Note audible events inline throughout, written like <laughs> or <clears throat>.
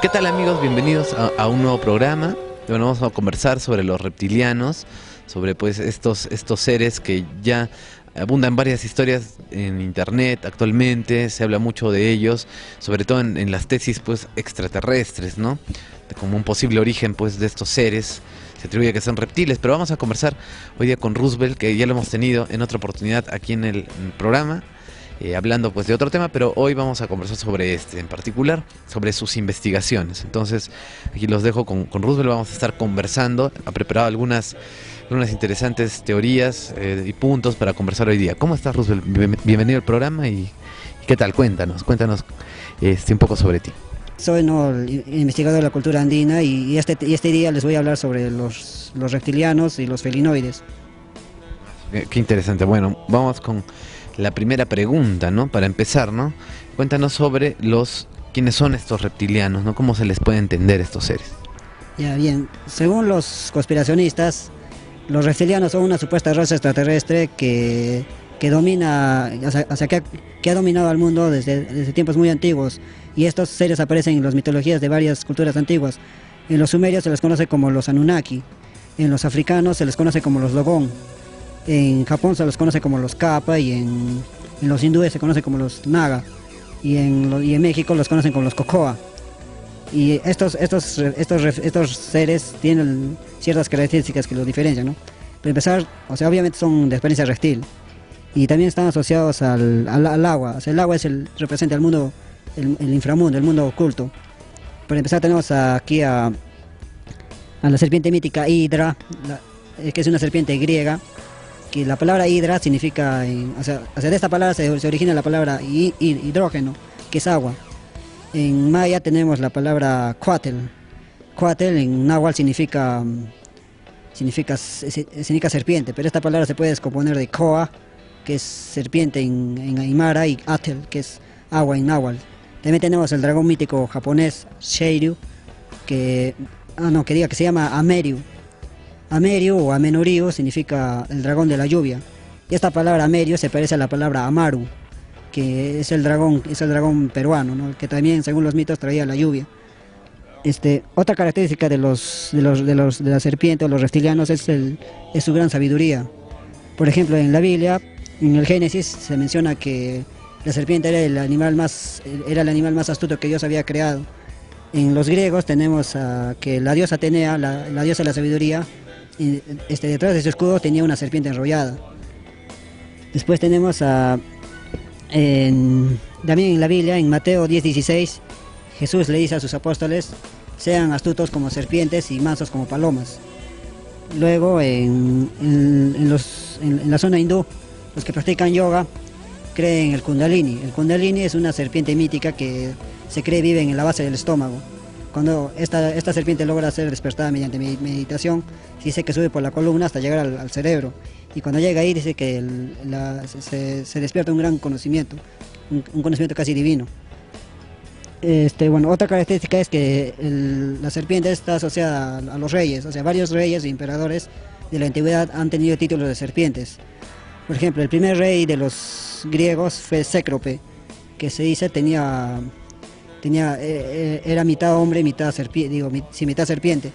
¿Qué tal amigos? Bienvenidos a, un nuevo programa. Bueno, vamos a conversar sobre los reptilianos, sobre pues estos, estos seres que ya abundan varias historias en internet actualmente, se habla mucho de ellos, sobre todo en, las tesis pues extraterrestres, ¿no? Como un posible origen pues de estos seres se atribuye que son reptiles, pero vamos a conversar hoy día con Roosevelt, que ya lo hemos tenido en otra oportunidad aquí en el programa, eh, hablando pues de otro tema, pero hoy vamos a conversar sobre este en particular, sobre sus investigaciones. Entonces, aquí los dejo con, con Roosevelt, vamos a estar conversando, ha preparado algunas, algunas interesantes teorías eh, y puntos para conversar hoy día. ¿Cómo estás Roosevelt? Bien- Bienvenido al programa y, y ¿qué tal? Cuéntanos, cuéntanos este, un poco sobre ti. Soy ¿no? investigador de la cultura andina y, y este, y este día les voy a hablar sobre los, los reptilianos y los felinoides. Eh, Qué interesante. Bueno, vamos con la primera pregunta, ¿no? Para empezar, ¿no? Cuéntanos sobre los quiénes son estos reptilianos, ¿no? ¿Cómo se les puede entender estos seres? Ya bien, según los conspiracionistas, los reptilianos son una supuesta raza extraterrestre que, que domina, o sea, que ha dominado al mundo desde, desde tiempos muy antiguos. Y estos seres aparecen en las mitologías de varias culturas antiguas. En los sumerios se les conoce como los Anunnaki, en los africanos se les conoce como los Dogon, en Japón se les conoce como los Kappa y en, los hindúes se conoce como los Naga y en, y en México los conocen como los Cocoa. Y estos, estos, estos, estos seres tienen ciertas características que los diferencian, ¿no? Para empezar, o sea, obviamente son de experiencia reptil. Y también están asociados al, al- agua. El agua es el, representa el mundo, el, el inframundo, el mundo oculto. Para empezar tenemos aquí a, a la serpiente mítica Hidra, la- eh, que es una serpiente griega, que la palabra Hidra significa, en- o, sea, de esta palabra se, se origina la palabra hi- hi- hidrógeno, que es agua. En maya tenemos la palabra Cuatl. Cuatl en náhuatl significa, mm, significa, significa serpiente, pero esta palabra se puede descomponer de Koa, que es serpiente en, en Aymara, y Atel, que es agua en náhuatl. También tenemos el dragón mítico japonés Sheiryu, que, ah, no, que diga que se llama Ameriu. Ameriu o Amenoriu significa el dragón de la lluvia. Y esta palabra Ameriu se parece a la palabra Amaru, que es el dragón, es el dragón peruano, ¿no? que también según los mitos traía la lluvia. Este, otra característica de los, de los, de los de la serpiente o los reptilianos es, el, es su gran sabiduría. Por ejemplo, en la Biblia, en el Génesis, se menciona que la serpiente era el animal más, era el animal más astuto que Dios había creado. En los griegos tenemos que la diosa Atenea, la, la diosa de la sabiduría, este, detrás de su escudo tenía una serpiente enrollada. Después tenemos a, también en la Biblia, en Mateo 10:16, Jesús le dice a sus apóstoles, sean astutos como serpientes y mansos como palomas. Luego, en, la zona hindú, los que practican yoga creen en el kundalini. El kundalini es una serpiente mítica que se cree vive en la base del estómago. Cuando esta, esta serpiente logra ser despertada mediante medi- meditación, dice que sube por la columna hasta llegar al, cerebro. Y cuando llega ahí dice que se- despierta un gran conocimiento, un, conocimiento casi divino. Este, bueno, otra característica es que la serpiente está asociada a, los reyes, o sea, varios reyes e imperadores de la antigüedad han tenido títulos de serpientes. Por ejemplo, el primer rey de los griegos fue Cécrope, que se dice tenía, tenía eh, eh, era mitad hombre, mitad serpiente, digo, sí, mitad serpiente.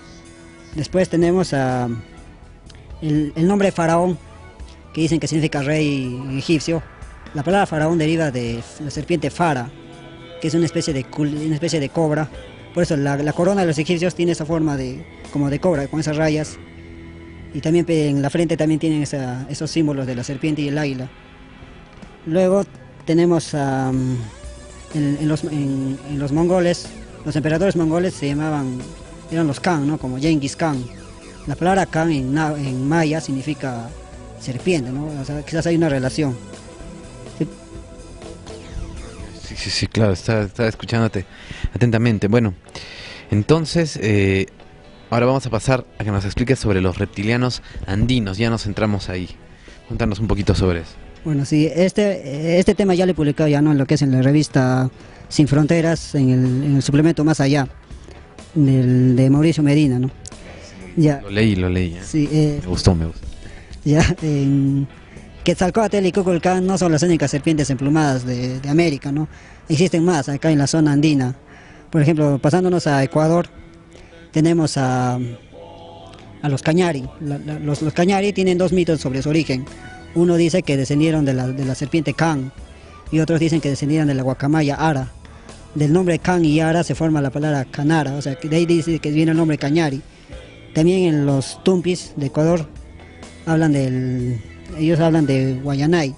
Después tenemos el, el nombre faraón, que dicen que significa rey egipcio. La palabra faraón deriva de la serpiente fara, que es una especie de, una especie de cobra. Por eso la, la corona de los egipcios tiene esa forma de, como de cobra, con esas rayas. Y también en la frente también tienen esa- esos símbolos de la serpiente y el águila. Luego tenemos mm, en, los, en los mongoles, los emperadores mongoles se llamaban, eran los Khan, ¿no? como Genghis Khan. La palabra Khan en, en maya significa serpiente, ¿no? O sea, quizás hay una relación. Sí, sí, sí, claro, estaba, estaba escuchándote atentamente. Bueno, entonces, eh, ahora vamos a pasar a que nos expliques sobre los reptilianos andinos. Ya nos centramos ahí. Cuéntanos un poquito sobre eso. Bueno, sí, este, este tema ya lo he publicado ya, ¿no? En lo que es en la revista Sin Fronteras, en el, en el suplemento Más Allá, del, de Mauricio Medina, ¿no? Ya, Lo leí, lo leí. ¿eh? sí, eh, Me gustó, me gustó. ya, en Quetzalcóatl y Kukulcán no son las únicas serpientes emplumadas de, de América, ¿no? Existen más acá en la zona andina. Por ejemplo, pasándonos a Ecuador, tenemos a, a los Cañari. los, los, Cañari tienen dos mitos sobre su origen. Uno dice que descendieron de la, de la serpiente Can y otros dicen que descendieron de la guacamaya Ara. Del nombre Can y Ara se forma la palabra Canara, o sea, de ahí dice que viene el nombre Cañari. También en los Tumpis de Ecuador hablan del, ellos hablan de Guayanay,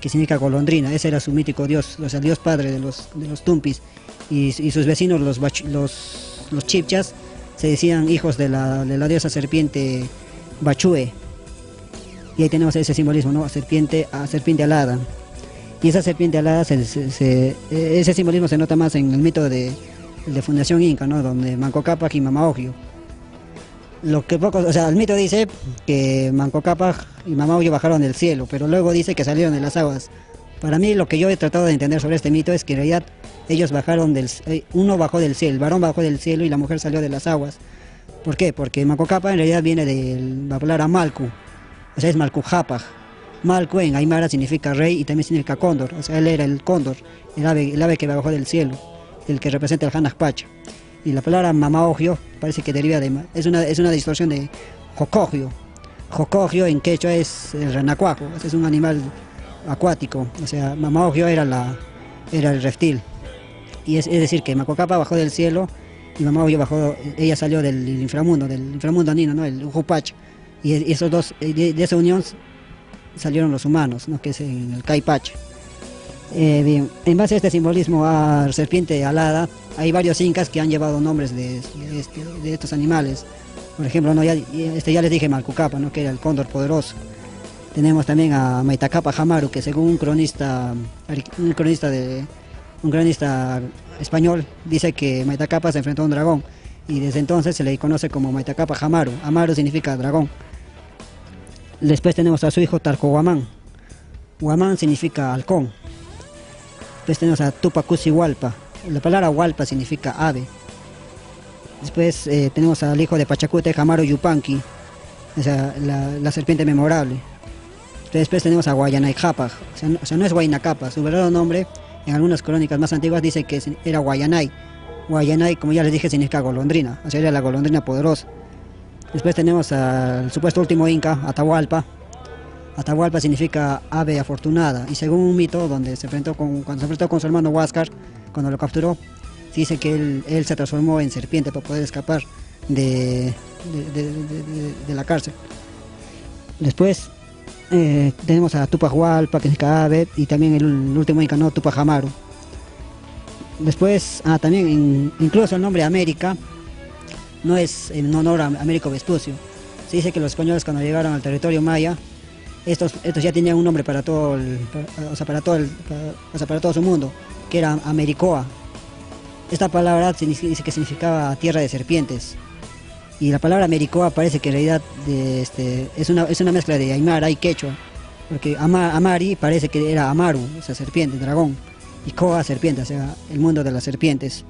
que significa golondrina, ese era su mítico dios, o sea, el dios padre de los, de los Tumpis. Y, sus vecinos, los, los, los chipchas, se decían hijos de la, de la diosa serpiente Bachue. Y ahí tenemos ese simbolismo, ¿no? Serpiente, a serpiente alada. Y esa serpiente alada, ese simbolismo se nota más en el mito de, de Fundación Inca, ¿no? Donde Manco Cápac y Mama Ogio. Lo que pocos, o sea, el mito dice que Manco Cápac y Mama Ogio bajaron del cielo, pero luego dice que salieron de las aguas. Para mí lo que yo he tratado de entender sobre este mito es que en realidad ellos bajaron del eh, uno bajó del cielo, el varón bajó del cielo y la mujer salió de las aguas. ¿Por qué? Porque Macocapa en realidad viene de la palabra Malcu, o sea es Malcu Japaj. Malcu en Aymara significa rey y también significa cóndor, o sea él era el cóndor, el ave, el ave que bajó del cielo, el que representa el Hanakpacha. Y la palabra mamaogio parece que deriva de, es una, es una distorsión de jocogio. Jocogio en quechua es el renacuajo, es un animal acuático, o sea mamaogio era, era el reptil. Y es, decir, que Macocapa bajó del cielo y Mamá bajó, ella salió del inframundo, del inframundo andino, ¿no? el Jupach. Y, esos dos, de, esa unión salieron los humanos, ¿no? que es el Caipache. Eh, bien, en base a este simbolismo a serpiente alada, hay varios incas que han llevado nombres de, este, estos animales. Por ejemplo, ¿no? ya, este, ya les dije Malcucapa, ¿no? que era el cóndor poderoso. Tenemos también a Maitacapa Jamaru, que según un cronista, un cronista de, un español, dice que Maitacapa se enfrentó a un dragón y desde entonces se le conoce como Maitacapa Hamaru. Amaru significa dragón. Después tenemos a su hijo Tarco Guamán. Guamán significa halcón. Después tenemos a Tupacusi Hualpa. La palabra Hualpa significa ave. Después eh, tenemos al hijo de Pachacute, Hamaru Yupanqui, la, serpiente memorable. Después tenemos a Guayanay Japa, o sea, no, o sea, no es Guaynacapa, su verdadero nombre en algunas crónicas más antiguas dice que era Guayanay. Guayanay, como ya les dije, significa golondrina, o sea, era la golondrina poderosa. Después tenemos al supuesto último inca, Atahualpa. Atahualpa significa ave afortunada y según un mito donde se enfrentó con, cuando se enfrentó con su hermano Huáscar, cuando lo capturó, dice que él, se transformó en serpiente para poder escapar de, de la cárcel. Después eh, tenemos a Tupac Hualpa, que es Ave, y también el, último inca, ¿no? Tupac Amaru. Después, ah, también incluso el nombre América no es en honor a Américo Vespucio. Se dice que los españoles cuando llegaron al territorio maya, estos, estos ya tenían un nombre para todo, o sea, para todo, el, para todo su mundo, que era Americoa. Esta palabra dice que significaba tierra de serpientes. Y la palabra Americoa parece que en realidad este, es, una, es una mezcla de Aymara y Quechua, porque Amari parece que era Amaru, o sea, serpiente, dragón, y Koa, serpiente, o sea, el mundo de las serpientes.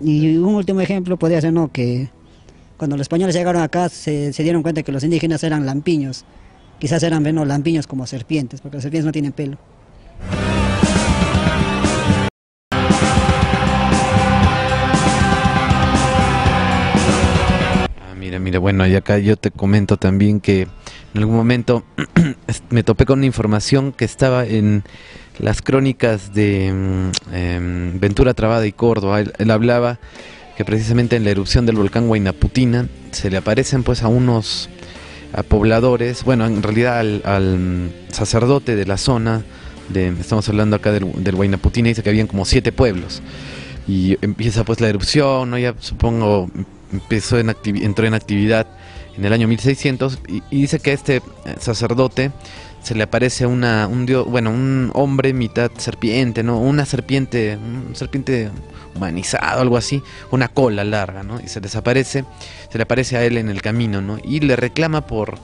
Y un último ejemplo podría ser ¿no? que cuando los españoles llegaron acá se, dieron cuenta que los indígenas eran lampiños, quizás eran menos lampiños como serpientes, porque las serpientes no tienen pelo. mira, bueno, y acá yo te comento también que en algún momento <clears throat> me topé con una información que estaba en las crónicas de mm, em, Ventura Trabada y Córdoba. Él, hablaba que precisamente en la erupción del volcán Huaynaputina se le aparecen pues a unos pobladores, bueno, en realidad al, mm, sacerdote de la zona, de, estamos hablando acá del, del Huaynaputina, dice que habían como siete pueblos. Y empieza pues la erupción, ¿no? ya supongo empezó en entró en actividad en el año 1600 y, dice que a este eh, sacerdote se le aparece una, un dios, bueno, un hombre mitad serpiente, ¿no? Una serpiente, un serpiente humanizado, algo así, una cola larga, ¿no? Y se desaparece, se le aparece a él en el camino, ¿no? Y le reclama por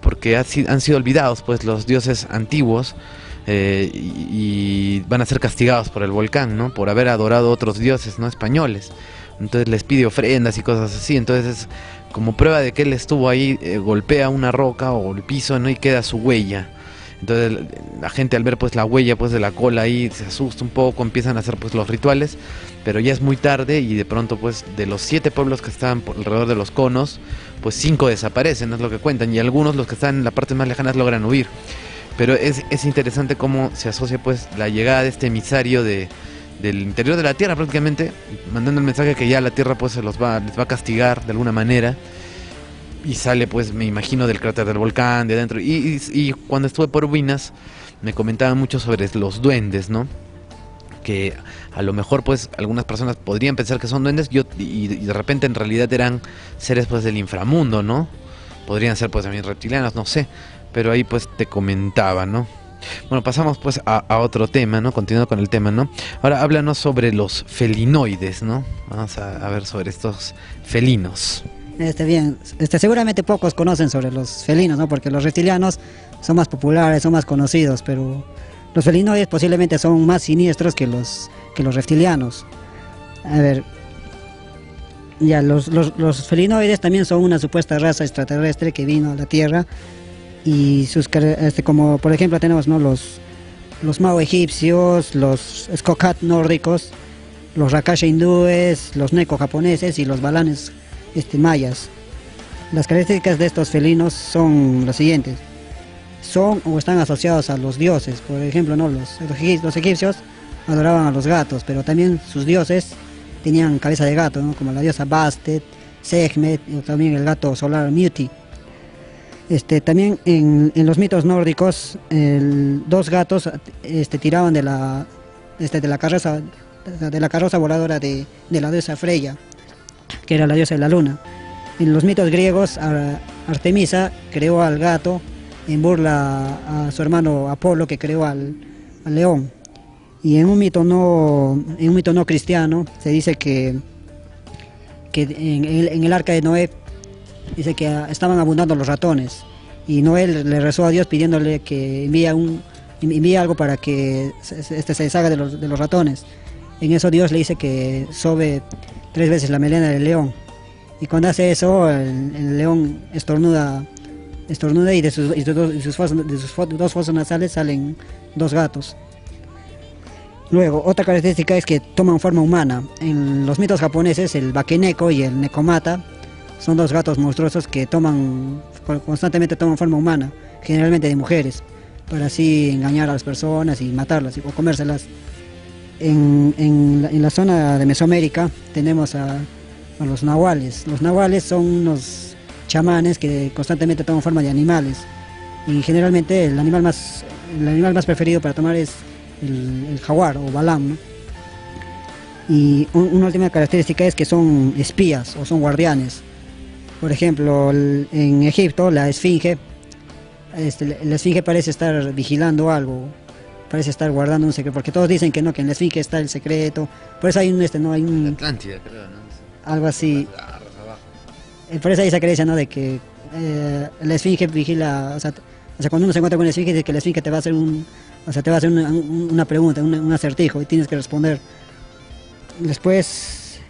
porque han sido olvidados, pues, los dioses antiguos eh, y, y, van a ser castigados por el volcán, ¿no? Por haber adorado otros dioses, ¿no? Españoles entonces les pide ofrendas y cosas así, entonces como prueba de que él estuvo ahí, eh, golpea una roca o el piso ¿no? y queda su huella. Entonces la gente al ver pues la huella pues de la cola ahí se asusta un poco, empiezan a hacer pues los rituales, pero ya es muy tarde y de pronto pues de los siete pueblos que estaban alrededor de los conos, pues cinco desaparecen, es lo que cuentan, y algunos los que están en la parte más lejana logran huir. Pero es, es interesante cómo se asocia pues la llegada de este emisario de, del interior de la Tierra prácticamente, mandando el mensaje que ya la Tierra pues se los va, les va a castigar de alguna manera. Y sale pues me imagino del cráter del volcán de adentro. Y, y, cuando estuve por Winas me comentaban mucho sobre los duendes no que a lo mejor pues algunas personas podrían pensar que son duendes yo, y, de repente en realidad eran seres pues del inframundo no podrían ser pues también reptilianos no sé. Pero ahí pues te comentaba no bueno pasamos pues a, otro tema no continuando con el tema no ahora háblanos sobre los felinoides no vamos a, ver sobre estos felinos este, bien, este, seguramente pocos conocen sobre los felinos, ¿no? Porque los reptilianos son más populares, son más conocidos, pero los felinoides posiblemente son más siniestros que los, que los reptilianos. A ver, ya, los, los felinoides también son una supuesta raza extraterrestre que vino a la Tierra y sus este, como por ejemplo tenemos ¿no? los los Mao egipcios, los Skokat nórdicos, los Rakasha hindúes, los Neko japoneses y los Balanes este, mayas. Las características de estos felinos son las siguientes. Son o están asociados a los dioses. Por ejemplo, ¿no? los, los egipcios adoraban a los gatos, pero también sus dioses tenían cabeza de gato, como la diosa Bastet, Sekhmet, y también el gato solar Muti. Este, también en, en los mitos nórdicos, dos gatos este, tiraban de la, este, de la carroza de la carroza voladora de, de la diosa Freya que era la diosa de la luna. En los mitos griegos, Artemisa creó al gato en burla a su hermano Apolo, que creó al, león. Y en un mito no, en un mito no cristiano se dice que, que en, el, arca de Noé dice que estaban abundando los ratones. Y Noé le rezó a Dios pidiéndole que envíe, un, envíe algo para que este se deshaga de los, de los ratones. En eso Dios le dice que sobe tres veces la melena del león. Y cuando hace eso, el, león estornuda, estornuda y de sus, dos fosas nasales salen dos gatos. Luego, otra característica es que toman forma humana. En los mitos japoneses, el Bakeneko y el Nekomata son dos gatos monstruosos que toman constantemente toman forma humana, generalmente de mujeres, para así engañar a las personas y matarlas o comérselas. En, en, la, zona de Mesoamérica tenemos a, los nahuales. Los nahuales son unos chamanes que constantemente toman forma de animales y generalmente el animal más, el animal más preferido para tomar es el, jaguar o balam. Y una última característica es que son espías o son guardianes. Por ejemplo, en Egipto la esfinge, este, la esfinge parece estar vigilando algo, parece estar guardando un secreto, porque todos dicen que no, que en la esfinge está el secreto. Por eso hay un, este, no, hay un... Atlántida, creo, ¿no? Algo así. Eh, por eso hay esa creencia, ¿no? De que eh, la esfinge vigila, o sea, o sea, cuando uno se encuentra con la esfinge, dice que la esfinge te va a hacer un, o sea, te va a hacer una, una pregunta, un, un, acertijo y tienes que responder. Después,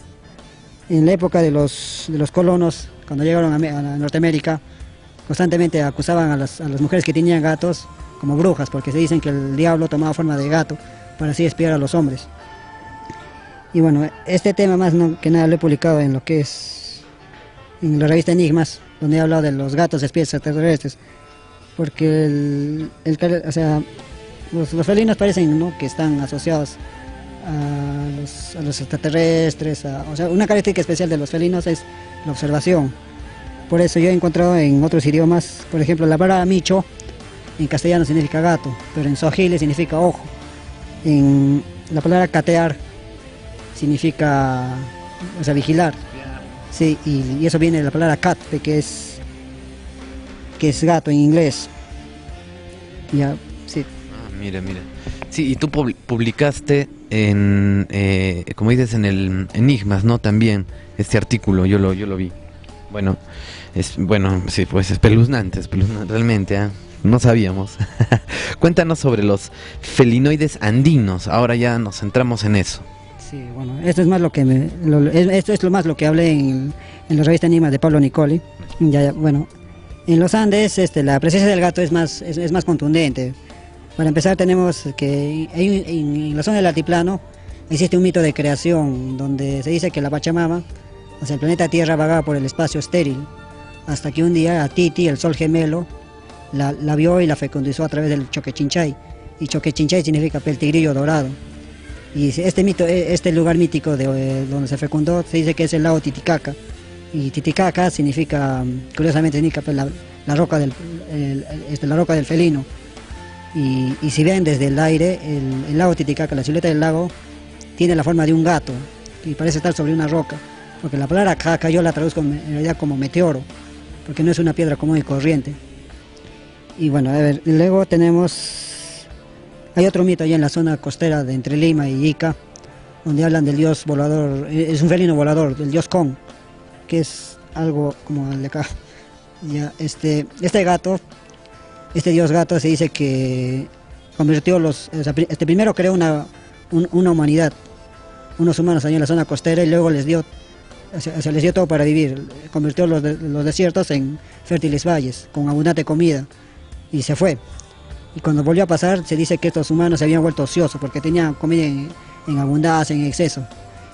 en la época de los, de los colonos, cuando llegaron a, a Norteamérica, constantemente acusaban a las, mujeres que tenían gatos como brujas, porque se dicen que el diablo tomaba forma de gato para así espiar a los hombres. Y bueno, este tema más que nada lo he publicado en lo que es en la revista Enigmas, donde he hablado de los gatos espías extraterrestres, porque los, felinos parecen que están asociados a los, a los extraterrestres, o sea, una característica especial de los felinos es la observación. Por eso yo he encontrado en otros idiomas, por ejemplo, la palabra micho en castellano significa gato, pero en swahili significa ojo. En la palabra catear significa, o sea, vigilar. Sí, y, eso viene de la palabra cat, que es que es gato en inglés. Ya, sí. Ah, mira, mira. Sí, y tú publicaste en, eh, como dices, en el Enigmas, ¿no? También este artículo, yo lo, yo lo vi. Bueno, es, bueno, sí, pues espeluznante, espeluznante realmente, ¿ah? no sabíamos. <laughs> Cuéntanos sobre los felinoides andinos. Ahora ya nos centramos en eso. Sí, bueno, esto es más lo que me, esto es lo más lo que hablé en, la revista Anima de Pablo Nicoli. Ya, bueno, en los Andes este, la presencia del gato es más, es, más contundente. Para empezar tenemos que en la zona del altiplano existe un mito de creación donde se dice que la Pachamama, o sea, el planeta Tierra vagaba por el espacio estéril, hasta que un día a Titi, el sol gemelo, la, vio y la fecundizó a través del choquechinchay. Y choquechinchay significa peltigrillo dorado. Y este, mito, e, este lugar mítico de, eh, donde se fecundó se dice que es el lago Titicaca. Y Titicaca significa, curiosamente, significa pues, la, roca del, este, la roca del felino. Y, si ven desde el aire, el, lago Titicaca, la silueta del lago, tiene la forma de un gato y parece estar sobre una roca. Porque la palabra caca yo la traduzco en realidad como meteoro, porque no es una piedra común y corriente. Y bueno, a ver, luego tenemos, hay otro mito allá en la zona costera de entre Lima y Ica, donde hablan del dios volador, es un felino volador, del dios Kong, que es algo como el de acá. Ya, este, este gato, este dios gato se dice que convirtió los, este primero creó una, una humanidad, unos humanos allá en la zona costera y luego les dio, se, les dio todo para vivir, convirtió los, los desiertos en fértiles valles, con abundante comida y se fue. Y cuando volvió a pasar, se dice que estos humanos se habían vuelto ociosos porque tenían comida en, abundancia, en exceso.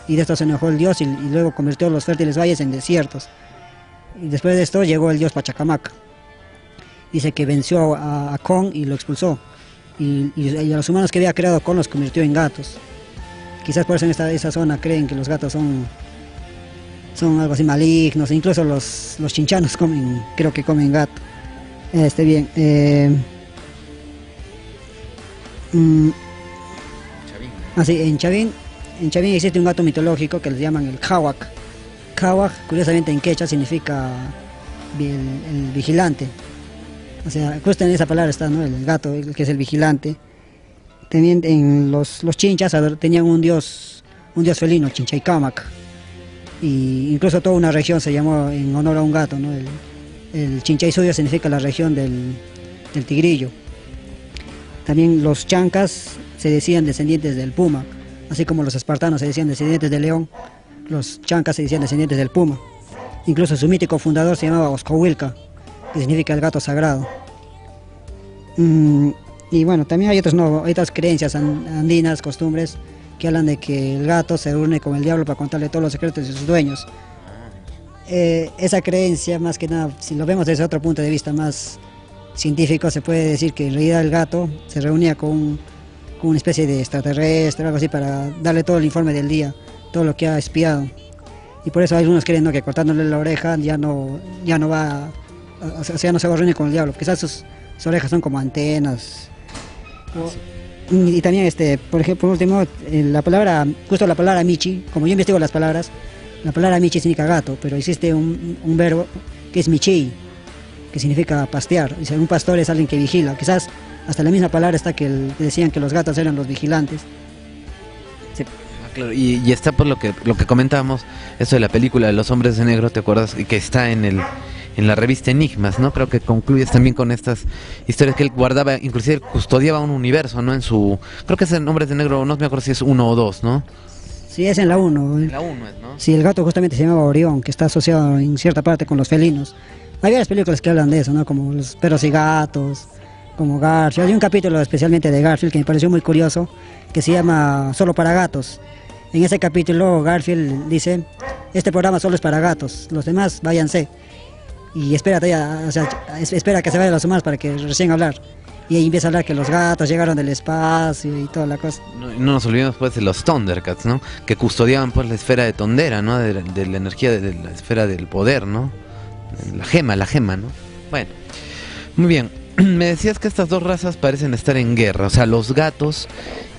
Y de esto se enojó el dios y, luego convirtió los fértiles valles en desiertos. Y después de esto llegó el dios Pachacamac. Dice que venció a, a Kong y lo expulsó. Y, a los humanos que había creado Kong los convirtió en gatos. Quizás por eso en esta, esa zona creen que los gatos son, son algo así malignos. Incluso los, los chinchanos comen, creo que comen gato. Este bien. Eh, mm, así, en Chavín, en Chavín existe un gato mitológico que le llaman el Kawak. Kawak, curiosamente en quechua, significa el, vigilante. O sea, justo en esa palabra está, ¿no? El gato, que es el vigilante. También en los, los chinchas tenían un dios, un dios felino, Chinchaycamac. Y incluso toda una región se llamó en honor a un gato, ¿no? El, el Chinchay Suyo significa la región del, tigrillo. También los chancas se decían descendientes del puma, así como los espartanos se decían descendientes del león, los chancas se decían descendientes del puma. Incluso su mítico fundador se llamaba Oscohuilca, que significa el gato sagrado. Mm, y bueno, también hay, otras, no, otras creencias andinas, costumbres, que hablan de que el gato se une con el diablo para contarle todos los secretos de sus dueños. Eh, esa creencia, más que nada, si lo vemos desde otro punto de vista más científico, se puede decir que en realidad el gato se reunía con, una especie de extraterrestre, algo así, para darle todo el informe del día, todo lo que ha espiado. Y por eso algunos creen que cortándole la oreja ya no, ya no va, o sea, no se reunir con el diablo. Quizás sus, orejas son como antenas. y, también, este, por ejemplo, por último, eh, la palabra, justo la palabra Michi, como yo investigo las palabras, la palabra michi significa gato, pero existe un, verbo que es michi, que significa pastear. Dice, un pastor es alguien que vigila. Quizás hasta la misma palabra está que decían que los gatos eran los vigilantes. Ah, y, está por lo que lo que comentábamos, eso de la película de los hombres de negro, ¿te acuerdas? Y que está en el en la revista Enigmas, ¿no? Creo que concluyes también con estas historias que él guardaba, inclusive custodiaba un universo, ¿no? En su, creo que es en Hombres de Negro, no me acuerdo si es uno o dos, ¿no? Sí, es en la 1. En la 1 es, ¿no? Sí, el gato justamente se llamaba Orión, que está asociado en cierta parte con los felinos. Hay varias películas que hablan de eso, ¿no? Como los perros y gatos, como Garfield. Hay un capítulo especialmente de Garfield que me pareció muy curioso, que se llama Solo para gatos. En ese capítulo Garfield dice, este programa solo es para gatos, los demás váyanse. Y espérate, o sea, espera que se vayan los humanos para que recién hablar y ahí empieza a hablar que los gatos llegaron del espacio y toda la cosa. No, no nos olvidemos pues de los Thundercats, ¿no? Que custodiaban pues la esfera de Tondera, ¿no? De, la energía, de, la esfera del poder, ¿no? La gema, la gema, ¿no? Bueno, muy bien. <clears throat> Me decías que estas dos razas parecen estar en guerra, o sea, los gatos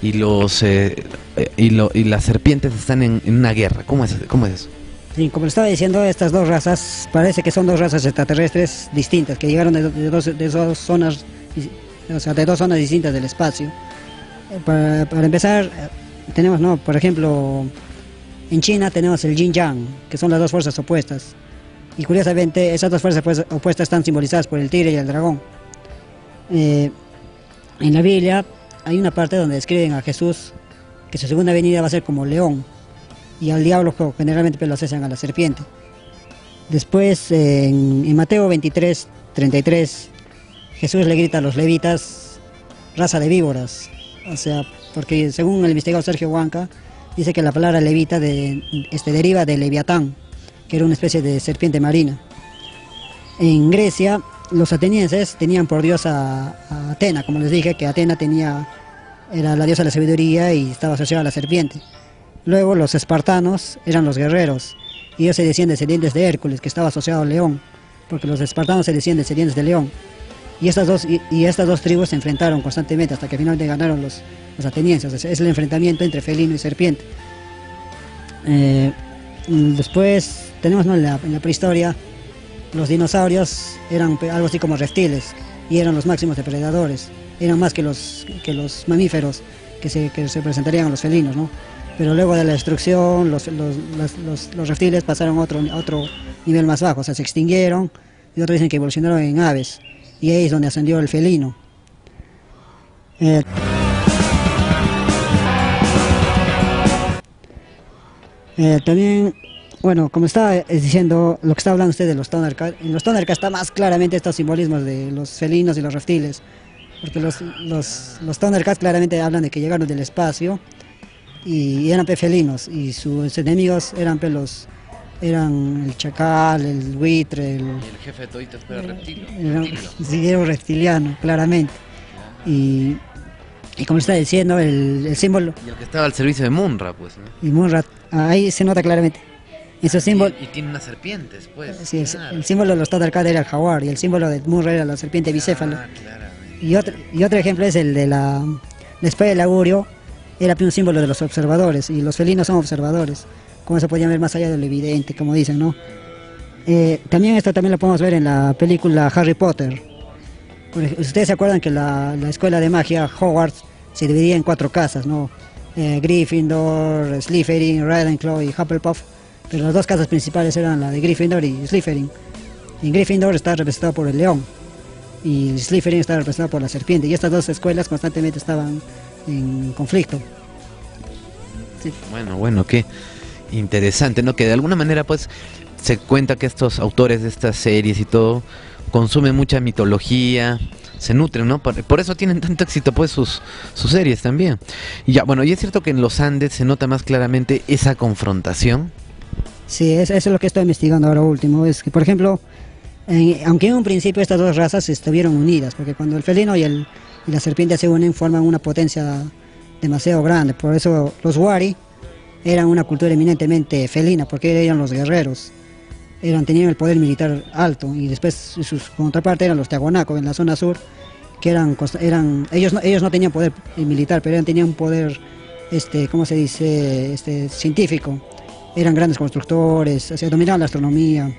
y los eh, eh, y, lo, y, las serpientes están en, una guerra. ¿Cómo es, cómo es eso? Sí, como estaba diciendo, estas dos razas parece que son dos razas extraterrestres distintas que llegaron de, dos, de dos zonas o sea, de dos zonas distintas del espacio. Eh, para, empezar, eh, tenemos, no, por ejemplo, en China tenemos el yin yang, que son las dos fuerzas opuestas. Y curiosamente, esas dos fuerzas pues, opuestas están simbolizadas por el tigre y el dragón. Eh, en la Biblia hay una parte donde describen a Jesús que su segunda venida va a ser como león y al diablo generalmente pues, lo asocian a la serpiente. Después en, Mateo 23, 33 Jesús le grita a los levitas raza de víboras. O sea, porque según el investigador Sergio Huanca, dice que la palabra levita de, este, deriva de leviatán, que era una especie de serpiente marina. En Grecia, los atenienses tenían por diosa a Atena, como les dije, que Atena tenía, era la diosa de la sabiduría y estaba asociada a la serpiente. Luego los espartanos eran los guerreros, y ellos se decían descendientes de Hércules, que estaba asociado al león, porque los espartanos se decían descendientes de león. Y estas dos, y, estas dos tribus se enfrentaron constantemente hasta que finalmente ganaron los, los atenienses. Es el enfrentamiento entre felino y serpiente. Eh, después tenemos en, la, prehistoria los dinosaurios eran algo así como reptiles y eran los máximos depredadores. Eran más que los, que los mamíferos que se, que se presentarían a los felinos. ¿no? Pero luego de la destrucción los, los, los, los reptiles pasaron a otro, otro nivel más bajo, o sea, se extinguieron y otros dicen que evolucionaron en aves y ahí es donde ascendió el felino. Eh, eh, también, bueno, como estaba diciendo, lo que está hablando usted de los Thundercats, en los Thundercats está más claramente estos simbolismos de los felinos y los reptiles, porque los, los, los claramente hablan de que llegaron del espacio y eran felinos y sus enemigos eran pe los eran el chacal, el buitre, el, el jefe de toditos fue reptil. Sí, era un reptiliano, claramente. Y, y como está diciendo, el, el, símbolo... Y el que estaba al servicio de Munra, pues. ¿no? Y Munra, ahí se nota claramente. Ese símbolo, y, y, tiene unas serpientes, pues. Sí, claro. el, símbolo de los Tatarkad era el jaguar y el símbolo de Munra era la serpiente bicéfalo. Ah, y, otro, y otro ejemplo es el de la, la espada del augurio, era un símbolo de los observadores y los felinos son observadores como se podía ver más allá de lo evidente, como dicen, ¿no? Eh, también esto también lo podemos ver en la película Harry Potter. Ustedes se acuerdan que la, la escuela de magia Hogwarts se dividía en cuatro casas, ¿no? Eh, Gryffindor, Slytherin, Ravenclaw y Hufflepuff, pero las dos casas principales eran la de Gryffindor y Slytherin. Y Gryffindor está representado por el león y Slytherin está representado por la serpiente y estas dos escuelas constantemente estaban en conflicto. Sí. Bueno, bueno, ¿qué? interesante, ¿no? Que de alguna manera, pues, se cuenta que estos autores de estas series y todo consumen mucha mitología, se nutren, ¿no? Por, por, eso tienen tanto éxito, pues, sus, sus series también. Y ya, bueno, y es cierto que en los Andes se nota más claramente esa confrontación. Sí, eso es lo que estoy investigando ahora último. Es que, por ejemplo, en, aunque en un principio estas dos razas estuvieron unidas, porque cuando el felino y, el, y la serpiente se unen, forman una potencia demasiado grande. Por eso los Wari eran una cultura eminentemente felina, porque eran los guerreros, eran, tenían el poder militar alto, y después sus contraparte eran los Tiahuanacos en la zona sur, que eran, eran ellos, no, ellos no tenían poder militar, pero eran, tenían un poder, este, ¿cómo se dice?, este, científico, eran grandes constructores, o dominaban la astronomía.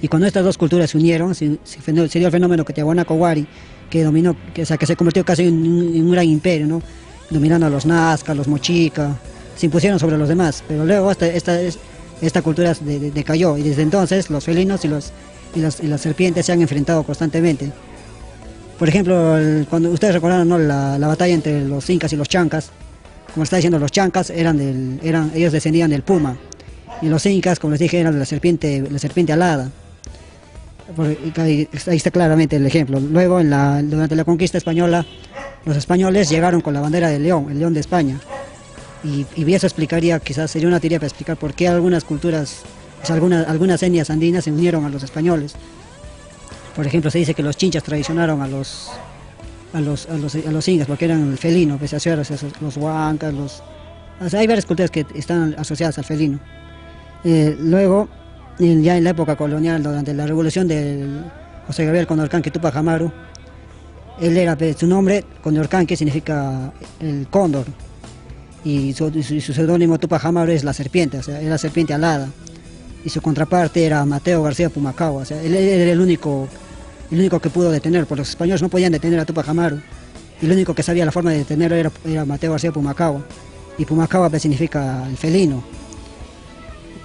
Y cuando estas dos culturas se unieron, se, se, dio el fenómeno que Tiahuanaco-Wari, que dominó, que, o sea, que se convirtió casi en un, gran imperio, ¿no? dominando a los Nazca, los Mochica, se impusieron sobre los demás, pero luego esta, esta, cultura decayó y desde entonces los felinos y, las, serpientes se han enfrentado constantemente. Por ejemplo, cuando ustedes recordaron ¿no? la, la, batalla entre los incas y los chancas, como está diciendo, los chancas eran del, eran, ellos descendían del puma y los incas, como les dije, eran de la serpiente, la serpiente alada. Ahí está claramente el ejemplo. Luego, en la, durante la conquista española, los españoles llegaron con la bandera del león, el león de España. Y, y eso explicaría, quizás sería una teoría para explicar por qué algunas culturas, algunas, algunas etnias andinas se unieron a los españoles. Por ejemplo, se dice que los chinchas traicionaron a los, a los, a los, a los incas porque eran el felino, pese a ser los huancas, los... O sea, hay varias culturas que están asociadas al felino. Eh, luego, ya en la época colonial, durante la revolución del José Gabriel Condorcanqui Tupac Amaru, él era, su nombre, Condorcanqui, significa el cóndor, y su, su, su seudónimo Tupac Amaru es la serpiente, o sea, es la serpiente alada. Y su contraparte era Mateo García Pumacao, o sea, él era el único, el único que pudo detener, porque los españoles no podían detener a Tupac Amaru. Y el único que sabía la forma de detenerlo era, Mateo García Pumacao. Y Pumacao pues, significa el felino.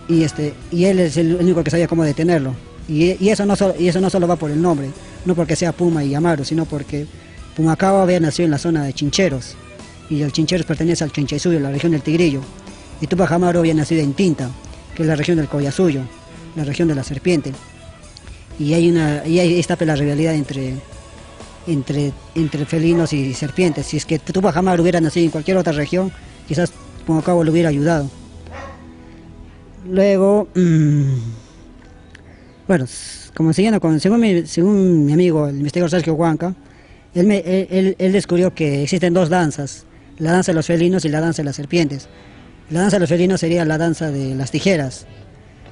Y, este, y él es el único que sabía cómo detenerlo. Y, eso no solo, y eso no solo va por el nombre, no porque sea Puma y Amaru, sino porque Pumacao había nacido en la zona de Chincheros y el Chincheros pertenece al Chinchaysuyo, la región del Tigrillo. Y Tupac Amaru había nacido en Tinta, que es la región del Collasuyo, la región de la serpiente. Y hay una y ahí está la rivalidad entre, entre, entre felinos y serpientes. Si es que Tupac Amaru hubiera nacido en cualquier otra región, quizás cabo le hubiera ayudado. Luego, mm, bueno, como siguiendo con, según mi, según mi amigo, el investigador Sergio Huanca, él, él, descubrió que existen dos danzas, la danza de los felinos y la danza de las serpientes. La danza de los felinos sería la danza de las tijeras,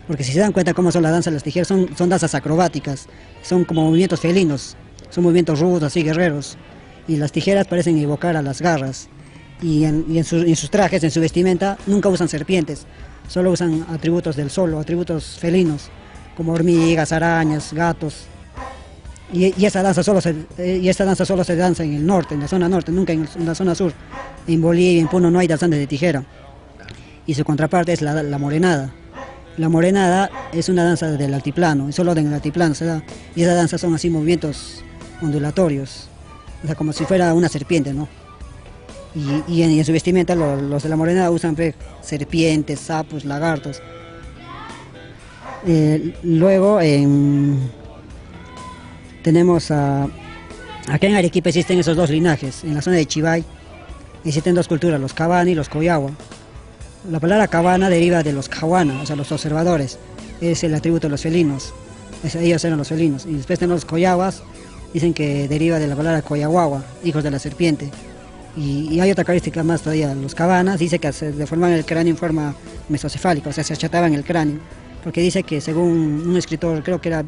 porque si se dan cuenta cómo son las danzas de las tijeras, son, son danzas acrobáticas, son como movimientos felinos, son movimientos rudos, así guerreros, y las tijeras parecen evocar a las garras, y en sus trajes, en su vestimenta, nunca usan serpientes, solo usan atributos del sol, atributos felinos, como hormigas, arañas, gatos. Y, esa danza solo se, eh, y esta danza solo se danza en el norte, en la zona norte, nunca en, la zona sur. En Bolivia, en Puno no hay danzantes de tijera. Y su contraparte es la, la morenada. La morenada es una danza del altiplano, solo en el altiplano se da. Y esa danza son así movimientos ondulatorios, o sea, como si fuera una serpiente, ¿no? Y, en, su vestimenta los, de la morenada usan pues, serpientes, sapos, lagartos. Eh, luego tenemos a, acá en Arequipa existen esos dos linajes, en la zona de Chivay existen dos culturas, los cabana y los coyagua. La palabra cabana deriva de los cahuana, o sea, los observadores, es el atributo de los felinos, ellos eran los felinos. Y después tenemos los coyaguas, dicen que deriva de la palabra coyaguagua, hijos de la serpiente. Y, hay otra característica más todavía, los cabanas, dice que se deformaban el cráneo en forma mesocefálica, o sea, se achataban el cráneo, porque dice que según un escritor, creo que era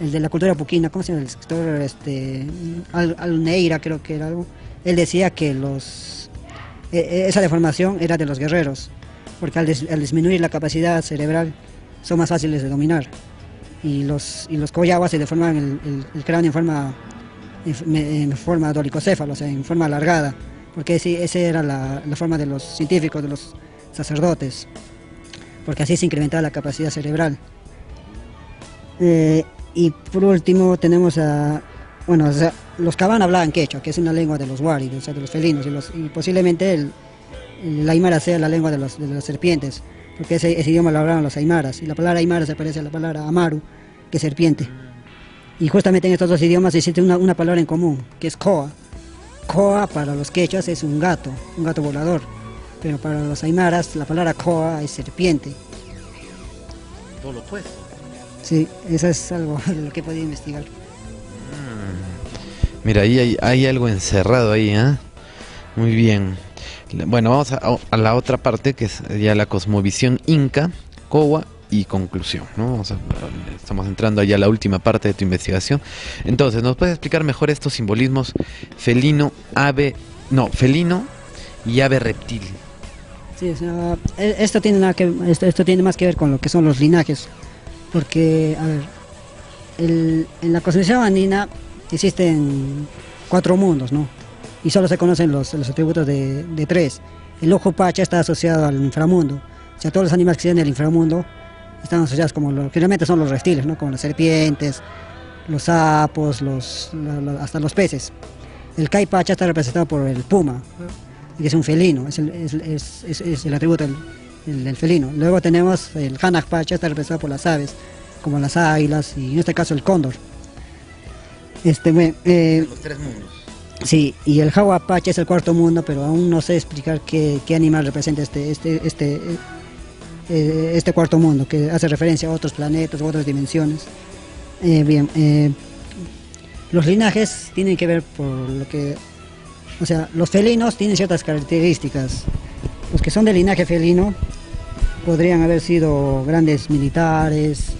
el de la cultura puquina, ¿cómo se llama el escritor? Este, Alneira creo que era algo, él decía que los, e, e, esa deformación era de los guerreros, porque al, disminuir la capacidad cerebral son más fáciles de dominar. Y los, y los se deformaban el, el cráneo en forma en, forma dolicocéfalo, o sea, en forma alargada, porque esa era la, forma de los científicos, de los sacerdotes, porque así se incrementaba la capacidad cerebral. Eh, y por último tenemos a, bueno, los cabán hablaban quechua, que es una lengua de los wari, o sea, de los felinos, y, los, y posiblemente el, la aymara sea la lengua de, los, de las serpientes, porque ese, ese, idioma lo hablaban los aymaras, y la palabra aymara se parece a la palabra amaru, que es serpiente. Y justamente en estos dos idiomas existe una, una palabra en común, que es koa. Koa para los quechas es un gato, un gato volador. Pero para los aymaras la palabra koa es serpiente. Todo lo opuesto. Sí, eso es algo <laughs> de lo que he podido investigar. Mm. Mira, ahí hay, hay, algo encerrado ahí, ¿eh? Muy bien. Bueno, vamos a, a, la otra parte que es ya la cosmovisión inca, Koa y conclusión. ¿no? estamos entrando allá a la última parte de tu investigación. Entonces, ¿nos puedes explicar mejor estos simbolismos felino, ave, no, felino y ave reptil? Sí, e, esto tiene, nada que, esto, tiene más que ver con lo que son los linajes, porque, a ver, en la cosmovisión andina existen cuatro mundos, ¿no? Y solo se conocen los, los atributos de, de tres. El ojo pacha está asociado al inframundo. O sea, todos los animales que existen en el inframundo están asociados como lo, generalmente son los reptiles, ¿no? como las serpientes, los sapos, los, hasta los peces. El caipacha está representado por el puma, que es un felino, es el, es, es, el atributo del, felino. Luego tenemos el pacha, está representado por las aves, como las águilas y en este caso el cóndor. Este, eh, los tres mundos. Sí, y el pacha es el cuarto mundo, pero aún no sé explicar qué, qué animal representa este, este, este, eh, este cuarto mundo, que hace referencia a otros planetas, otras dimensiones. Eh, bien, eh, los linajes tienen que ver por lo que, o sea, los felinos tienen ciertas características. Los que son de linaje felino podrían haber sido grandes militares,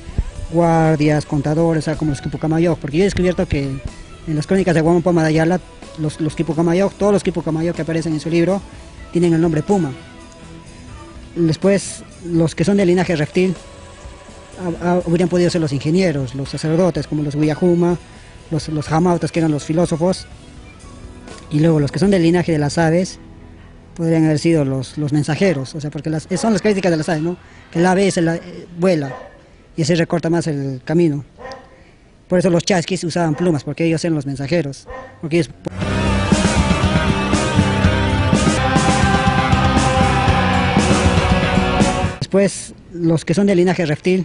guardias, contadores, o sea, como los Quipucamayoc, porque yo he descubierto que en las crónicas de Guamopoma de Ayala, los, los Quipucamayoc, todos los Quipucamayoc que aparecen en su libro, tienen el nombre Puma. Después, los que son de linaje reptil habrían podido ser los ingenieros, los sacerdotes, como los Guiyajuma, los, los Jamautas, que eran los filósofos, y luego los que son del linaje de las aves, podrían haber sido los, los mensajeros, o sea, porque las, son las críticas de las aves, ¿no? Que el ave eh, vuela y así recorta más el camino. Por eso los chasquis usaban plumas, porque ellos eran los mensajeros. Porque. Después, los que son de linaje reptil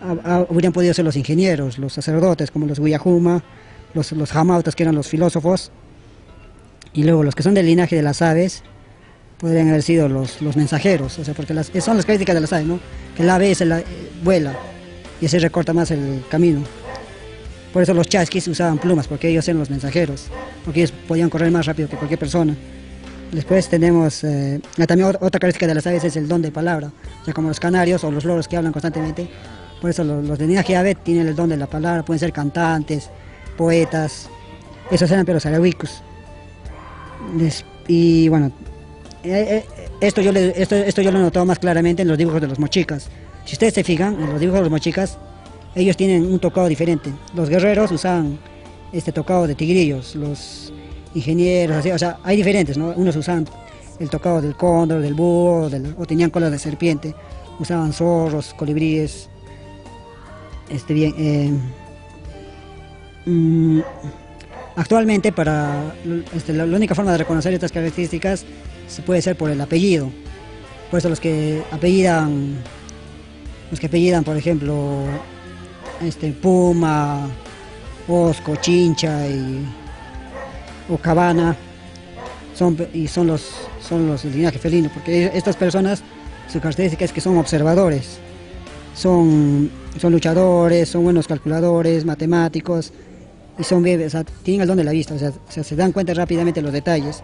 habrían podido ser los ingenieros, los sacerdotes, como los Guiyajuma, los, los jamautas, que eran los filósofos, y luego los que son del linaje de las aves, podrían haber sido los, los mensajeros, o sea, porque las, son las críticas de las aves, ¿no? Que el ave se la, eh, vuela y así recorta más el camino. Por eso los chasquis usaban plumas, porque ellos eran los mensajeros, porque ellos podían correr más rápido que cualquier persona. Después tenemos, eh, también otra característica de las aves es el don de palabra, sea, como los canarios o los loros que hablan constantemente. Por eso los, los de linaje ave tienen el don de la palabra, pueden ser cantantes, poetas, esos eran pero los. Y bueno, eh, eh, esto, yo le, esto, esto yo lo he notado más claramente en los dibujos de los mochicas. Si ustedes se fijan, en los dibujos de los mochicas, ellos tienen un tocado diferente. Los guerreros usaban este tocado de tigrillos, los ingenieros, así, o sea, hay diferentes, ¿no? Unos usaban el tocado del cóndor, del búho, o tenían cola de serpiente, usaban zorros, colibríes. Este, bien, eh, mm, actualmente, para este, la, única forma de reconocer estas características se puede ser por el apellido. Por eso los que apellidan, los que apellidan, por ejemplo, este, Puma, Osco, Chincha y, o Cabana, son, y son los, son los del linaje felino, porque estas personas, su característica es que son observadores, son, son luchadores, son buenos calculadores, matemáticos, y son o tienen el don de la vista, o sea, se dan cuenta rápidamente los detalles.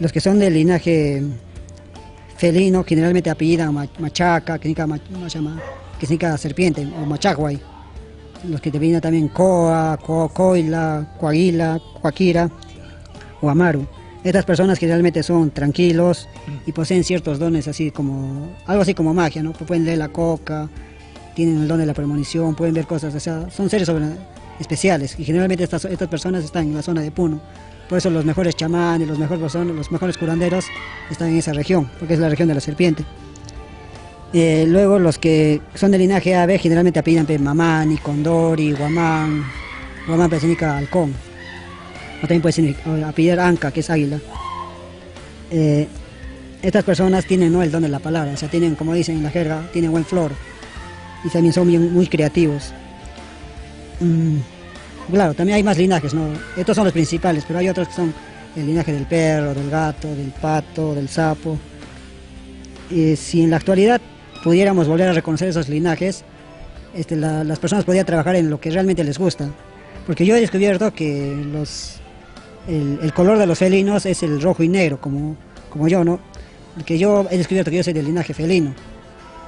Los que son del linaje felino generalmente apellidan machaca, que significa, serpiente, o machaguay los que te vienen también Coa, Coila, Coaguila, Coaquira o Amaru. Estas personas generalmente son tranquilos y poseen ciertos dones así como, algo así como magia, ¿no? Pueden leer la coca, tienen el don de la premonición, pueden ver cosas, o sea, son seres especiales y generalmente estas, estas personas están en la zona de Puno. Por eso los mejores chamanes, los mejores, los mejores curanderos están en esa región, porque es la región de la serpiente. Eh, luego los que son de linaje ave generalmente apellidan Mamani, Condori, Guamán, Guamán pues, significa halcón. O también puede significar apellidar Anca, que es águila. Eh, estas personas tienen ¿no? el don de la palabra, o sea, tienen, como dicen en la jerga, tienen buen flor. Y también son muy creativos. Mm, claro, también hay más linajes, ¿no? Estos son los principales, pero hay otros que son el linaje del perro, del gato, del pato, del sapo. Y si en la actualidad pudiéramos volver a reconocer esos linajes, este, las personas podrían trabajar en lo que realmente les gusta. Porque yo he descubierto que los, el, color de los felinos es el rojo y negro, como, como yo, ¿no? Porque yo he descubierto que yo soy del linaje felino.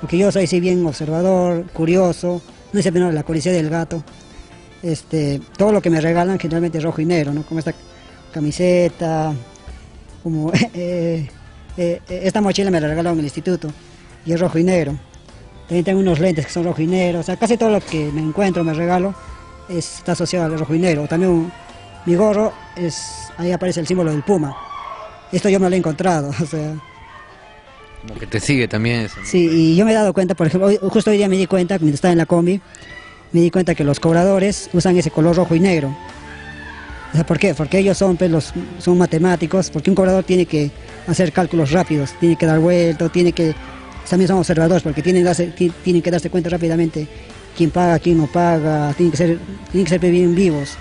Porque yo soy así bien observador, curioso, no sé la curiosidad del gato. Este, todo lo que me regalan generalmente es rojo y negro, ¿no? Como esta camiseta, como <laughs> eh, eh, esta mochila me la regalaron en el instituto y es rojo y negro. También tengo unos lentes que son rojo y negro, o sea, casi todo lo que me encuentro, me regalo, está asociado al rojo y negro. También mi gorro, es, ahí aparece el símbolo del puma. Esto yo me lo he encontrado, <laughs> o sea... Como que te sigue también eso. Sí, y yo me he dado cuenta, por ejemplo, justo hoy día me di cuenta, mientras estaba en la combi, me di cuenta que los cobradores usan ese color rojo y negro. O sea, ¿Por qué? Porque ellos son, pues, los, son matemáticos, porque un cobrador tiene que hacer cálculos rápidos, tiene que dar vuelta, tiene que también son observadores porque tienen, tienen que darse cuenta rápidamente quién paga, quién no paga, tienen que ser, tienen que ser bien vivos.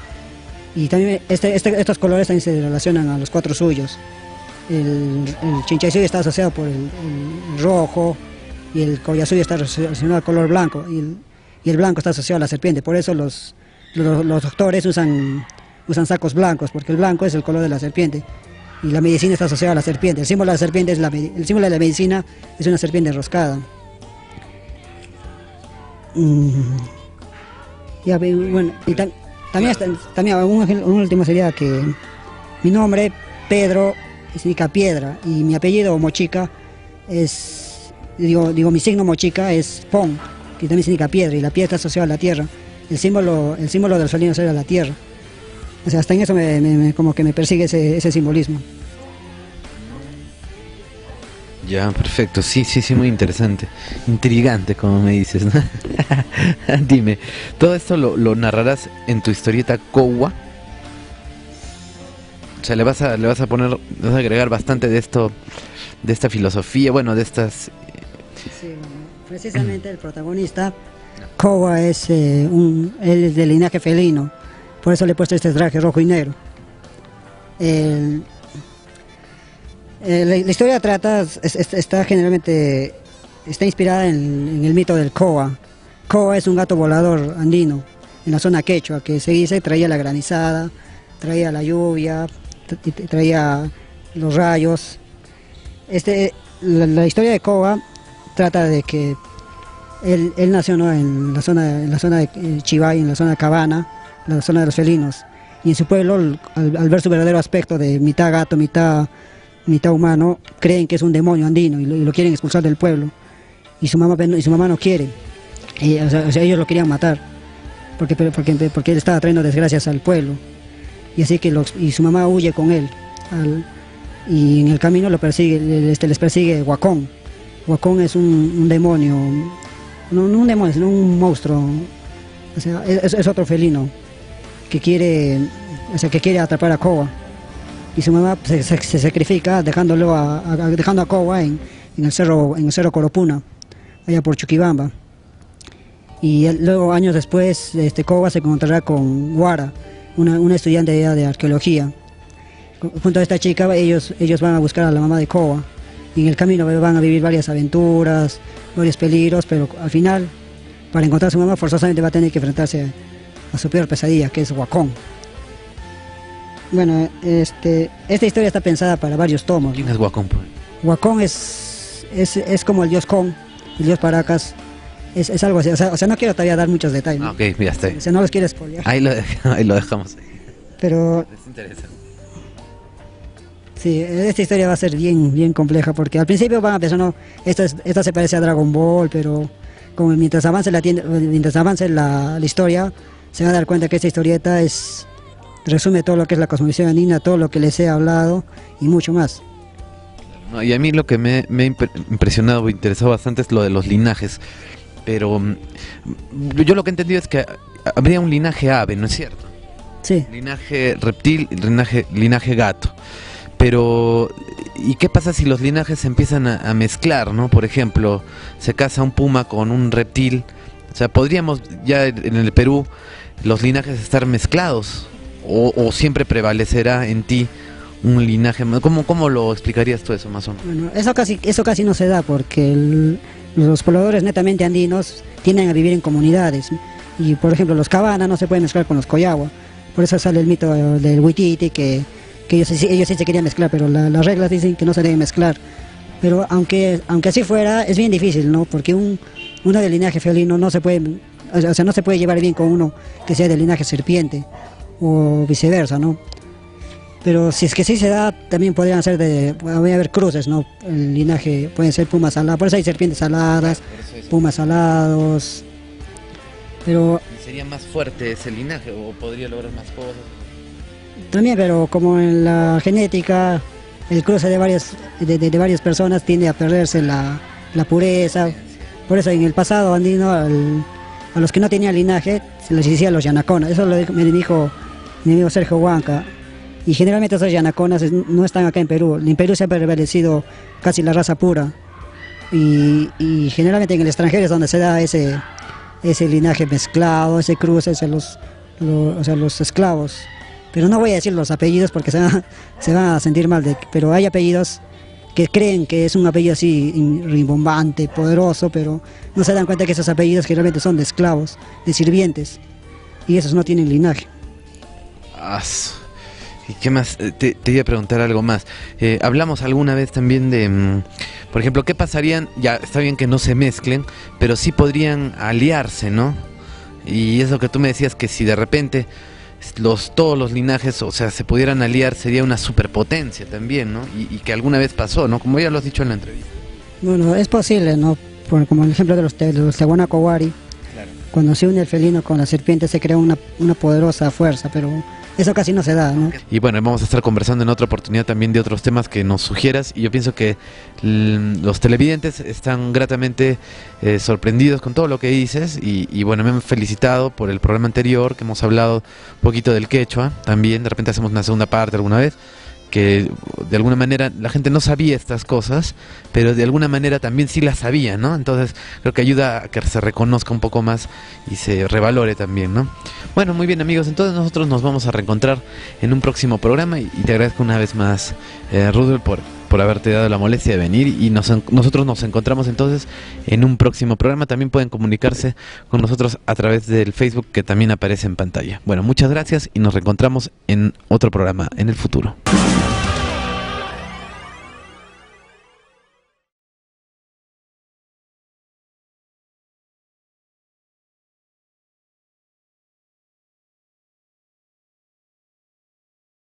Y también este, este, estos colores también se relacionan a los cuatro suyos. El, el está asociado por el, rojo y el collasuyo está relacionado al color blanco y el, y el, blanco está asociado a la serpiente. Por eso los, los, los doctores usan, usan sacos blancos porque el blanco es el color de la serpiente y la medicina está asociada a la serpiente. El símbolo de la serpiente es la, el símbolo de la medicina es una serpiente enroscada. Mm. Ya, bueno, y también, también un, último sería que mi nombre, Pedro, significa piedra, y mi apellido, Mochica, es, digo, digo mi signo Mochica es Pon, que también significa piedra, y la piedra está asociada a la tierra. El símbolo, el símbolo de los felinos era la tierra. O sea, hasta en eso me, como que me persigue ese, ese simbolismo. Ya, perfecto. Sí, sí, sí, muy interesante. Intrigante, como me dices. <laughs> Dime, ¿todo esto lo, narrarás en tu historieta Kowa? O sea, le vas a, le vas a poner, vas a agregar bastante de esto, de esta filosofía, bueno, de estas... Precisamente el protagonista, Kowa, es, eh, un, él es de linaje felino Por eso le he puesto este traje rojo y negro. Eh, la, historia trata, es- es- está generalmente, está inspirada en, el mito del Koa. Koa es un gato volador andino en la zona quechua que se dice traía la granizada, traía la lluvia, traía los rayos. Este, la, la historia de Koa trata de que él, nació en la zona, en la zona de eh, Chivay, en la zona de Cabana, la zona de los felinos. Y en su pueblo, al ver su verdadero aspecto de mitad gato, mitad, mitad humano, creen que es un demonio andino y lo, quieren expulsar del pueblo. Y su mamá, y su mamá no quiere. O sea, ellos lo querían matar, porque, porque, porque él estaba trayendo desgracias al pueblo. Y así que y su mamá huye con él. y en el camino lo persigue, este, les persigue Huacón. Huacón es un, demonio, no, un demonio, sino un monstruo. O sea, es, es otro felino que quiere, o sea, que quiere atrapar a Koa. Y su mamá se, sacrifica dejándolo a, dejando a Koa en, en el cerro, en el cerro Coropuna, allá por Chuquibamba. Y luego, años después, este, se encontrará con Guara, una, una estudiante de, de arqueología. Junto a esta chica, ellos, ellos van a buscar a la mamá de Koba. Y en el camino van a vivir varias aventuras, varios peligros, pero al final, para encontrar a su mamá, forzosamente va a tener que enfrentarse a su peor pesadilla, que es Huacón. Bueno, este, esta historia está pensada para varios tomos. ¿Quién es pues? Huacón es, es, es como el dios Con, el dios Paracas. Es, es algo así. O sea, o sea, no quiero todavía dar muchos detalles. ¿no? Ah, ok, ya está. O sea, no los quiero spoilear. Ahí lo, <laughs> ahí lo dejamos. Pero Es interesante. sí, esta historia va a ser bien, bien compleja porque al principio van a pensar, no, esto, es- esto se parece a Dragon Ball, pero como mientras avance la, tienda- mientras avance la, la historia, se van a dar cuenta que esta historieta es resume todo lo que es la cosmovisión andina, todo lo que les he hablado y mucho más. No, y a mí lo que me, me ha impre- impresionado o interesado bastante es lo de los linajes. Pero mm, yo lo que he entendido es que habría un linaje ave, ¿no es cierto? Sí. Linaje reptil linaje, linaje gato. Pero, ¿y qué pasa si los linajes se empiezan a, a mezclar, no? Por ejemplo, se casa un puma con un reptil. O sea, podríamos ya en el Perú los linajes estar mezclados. O, o siempre prevalecerá en ti un linaje. ¿Cómo, ¿Cómo lo explicarías tú eso, menos? Bueno, eso casi, eso casi no se da porque los pobladores netamente andinos tienden a vivir en comunidades. Y por ejemplo, los cabana no se pueden mezclar con los coyagua. Por eso sale el mito eh, del huititi, que, que ellos, ellos sí se querían mezclar, pero la- las reglas dicen que no se deben mezclar. Pero aunque, aunque así fuera, es bien difícil, ¿no? Porque un, uno del linaje felino no se puede, o sea, no se puede llevar bien con uno que sea del linaje serpiente, o viceversa, ¿no? Pero si es que sí se da, también podrían ser de, puede haber cruces, ¿no? El linaje pueden ser pumas aladas, por eso hay serpientes aladas, pumas alados, pero ¿Sería más fuerte ese linaje o podría lograr más cosas? también, pero como en la genética, el cruce de varias, de, de- de varias personas tiende a perderse la, la pureza, por eso en el pasado andino, al- a los que no tenían linaje, se les decía los yanaconas, eso lo me dijo mi amigo Sergio Huanca. Y generalmente esos yanaconas no están acá en Perú. En Perú se ha prevalecido casi la raza pura. Y, generalmente en el extranjero es donde se da ese, ese linaje mezclado, ese cruce, ese los, lo- o sea, los esclavos. Pero no voy a decir los apellidos porque se van, a- se van a sentir mal, de, pero hay apellidos que creen que es un apellido así rimbombante, poderoso, pero no se dan cuenta que esos apellidos generalmente son de esclavos, de sirvientes, y esos no tienen linaje. ¿Y qué más? Eh, Te, iba a preguntar algo más. Eh, hablamos alguna vez también de, mm, por ejemplo, ¿qué pasarían? Ya está bien que no se mezclen, pero sí podrían aliarse, ¿no? Y es lo que tú me decías que si de repente los todos los linajes, o sea, se pudieran aliar, sería una superpotencia también, ¿no? Y, que alguna vez pasó, ¿no? Como ya lo has dicho en la entrevista. Bueno, es posible, ¿no? Por- como el ejemplo de los, te- de cuando se une el felino con la serpiente se crea una, una poderosa fuerza, pero eso casi no se da, ¿no? Y bueno, vamos a estar conversando en otra oportunidad también de otros temas que nos sugieras. Y yo pienso que los televidentes están gratamente eh, sorprendidos con todo lo que dices. Y, y bueno, me han felicitado por el programa anterior, que hemos hablado un poquito del quechua también. De repente hacemos una segunda parte alguna vez. Que de alguna manera la gente no sabía estas cosas, pero de alguna manera también sí las sabía, ¿no? Entonces creo que ayuda a que se reconozca un poco más y se revalore también, ¿no? Bueno, muy bien amigos, entonces nosotros nos vamos a reencontrar en un próximo programa y, te agradezco una vez más, eh, Rudolf, por, por haberte dado la molestia de venir y nosotros nos encontramos entonces en un próximo programa. También pueden comunicarse con nosotros a través del Facebook que también aparece en pantalla. Bueno, muchas gracias y nos reencontramos en otro programa en el futuro.